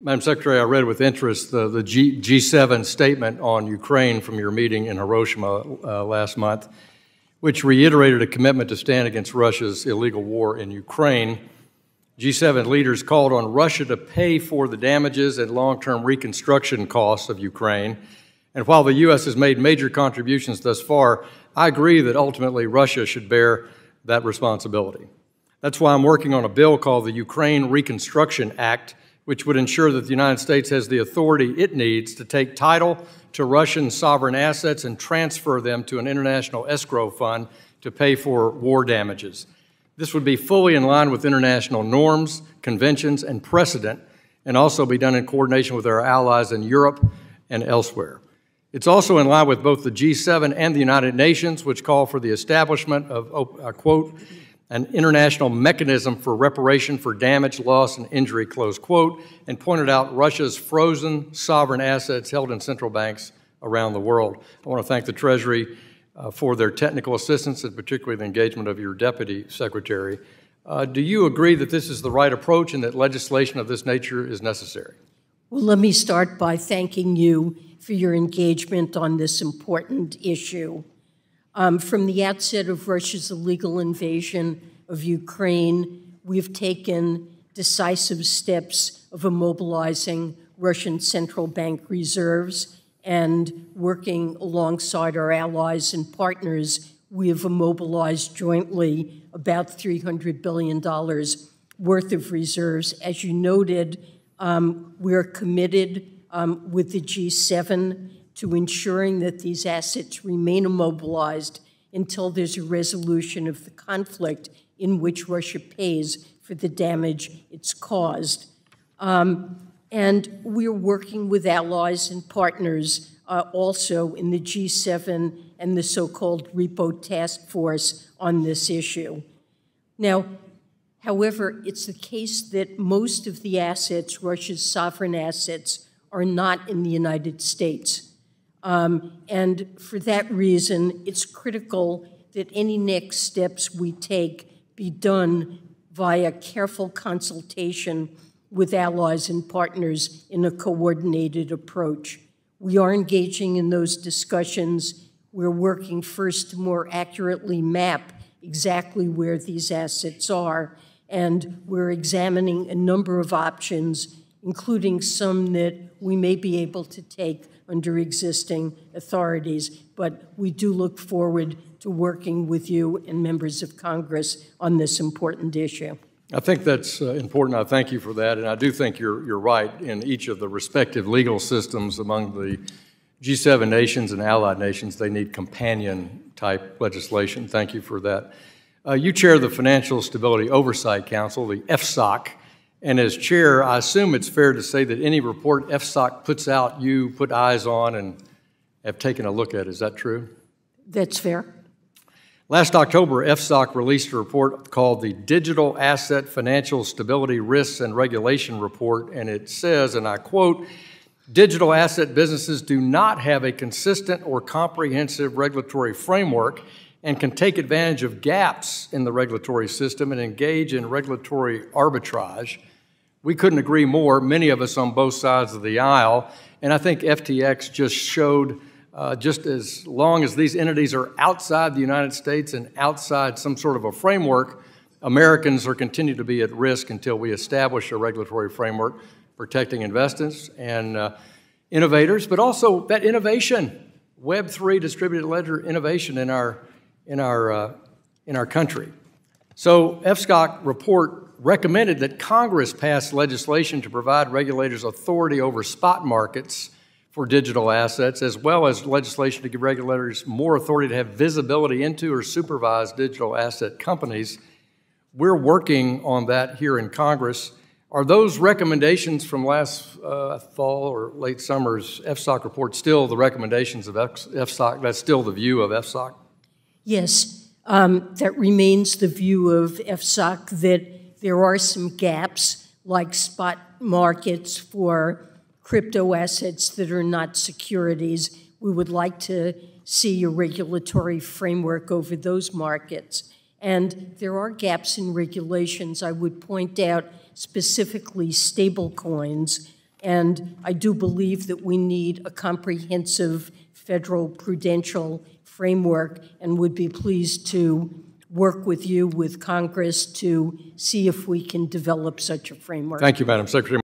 Madam Secretary, I read with interest the, the G, G7 statement on Ukraine from your meeting in Hiroshima uh, last month, which reiterated a commitment to stand against Russia's illegal war in Ukraine. G7 leaders called on Russia to pay for the damages and long term reconstruction costs of Ukraine. And while the U.S. has made major contributions thus far, I agree that ultimately Russia should bear that responsibility. That's why I'm working on a bill called the Ukraine Reconstruction Act which would ensure that the United States has the authority it needs to take title to Russian sovereign assets and transfer them to an international escrow fund to pay for war damages. This would be fully in line with international norms, conventions, and precedent, and also be done in coordination with our allies in Europe and elsewhere. It's also in line with both the G7 and the United Nations, which call for the establishment of, quote, an international mechanism for reparation for damage, loss, and injury, close quote, and pointed out Russia's frozen sovereign assets held in central banks around the world. I want to thank the Treasury uh, for their technical assistance and particularly the engagement of your Deputy Secretary. Uh, do you agree that this is the right approach and that legislation of this nature is necessary? Well, let me start by thanking you for your engagement on this important issue. Um, from the outset of Russia's illegal invasion of Ukraine, we've taken decisive steps of immobilizing Russian central bank reserves and working alongside our allies and partners, we have immobilized jointly about $300 billion worth of reserves. As you noted, um, we're committed um, with the G7 to ensuring that these assets remain immobilized until there's a resolution of the conflict in which Russia pays for the damage it's caused. Um, and we're working with allies and partners uh, also in the G7 and the so called Repo Task Force on this issue. Now, however, it's the case that most of the assets, Russia's sovereign assets, are not in the United States. Um, and for that reason, it's critical that any next steps we take be done via careful consultation with allies and partners in a coordinated approach. We are engaging in those discussions. We're working first to more accurately map exactly where these assets are, and we're examining a number of options, including some that we may be able to take under existing authorities. But we do look forward to working with you and members of Congress on this important issue. I think that's uh, important. I thank you for that. And I do think you're, you're right in each of the respective legal systems among the G7 nations and allied nations, they need companion type legislation. Thank you for that. Uh, you chair the Financial Stability Oversight Council, the FSOC. And as chair, I assume it's fair to say that any report FSOC puts out, you put eyes on and have taken a look at. Is that true? That's fair. Last October, FSOC released a report called the Digital Asset Financial Stability Risks and Regulation Report, and it says, and I quote, digital asset businesses do not have a consistent or comprehensive regulatory framework and can take advantage of gaps in the regulatory system and engage in regulatory arbitrage. We couldn't agree more, many of us on both sides of the aisle. And I think FTX just showed uh, just as long as these entities are outside the United States and outside some sort of a framework, Americans are continue to be at risk until we establish a regulatory framework protecting investors and uh, innovators, but also that innovation, Web3 distributed ledger innovation in our, in our, uh, in our country. So FSOC report recommended that Congress pass legislation to provide regulators authority over spot markets for digital assets, as well as legislation to give regulators more authority to have visibility into or supervise digital asset companies. We're working on that here in Congress. Are those recommendations from last uh, fall or late summer's FSOC report still the recommendations of FSOC? That's still the view of FSOC? Yes, um, that remains the view of FSOC that there are some gaps, like spot markets for crypto assets that are not securities. We would like to see a regulatory framework over those markets. And there are gaps in regulations. I would point out specifically stablecoins. And I do believe that we need a comprehensive federal prudential framework and would be pleased to work with you, with Congress, to see if we can develop such a framework. Thank you, Madam Secretary.